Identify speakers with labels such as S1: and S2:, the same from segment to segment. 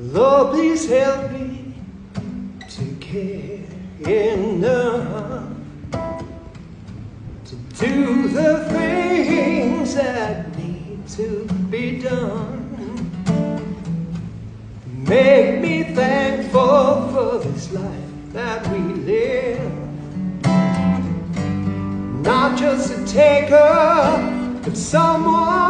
S1: Lord, please help me to care enough to do the things that need to be done. Make me thankful for this life that we live. Not just a taker, but someone.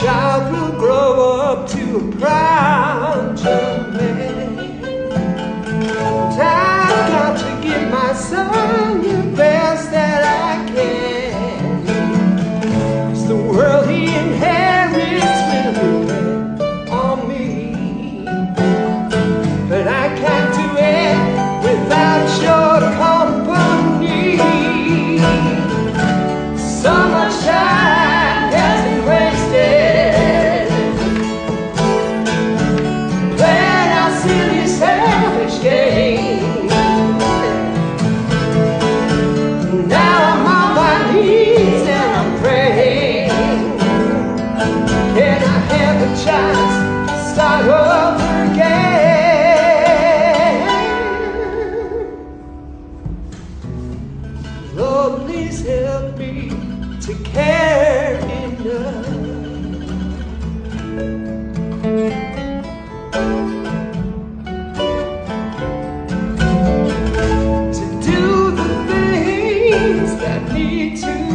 S1: child will grow up to a proud chance, start over again. Lord, please help me to care enough. to do the things that need to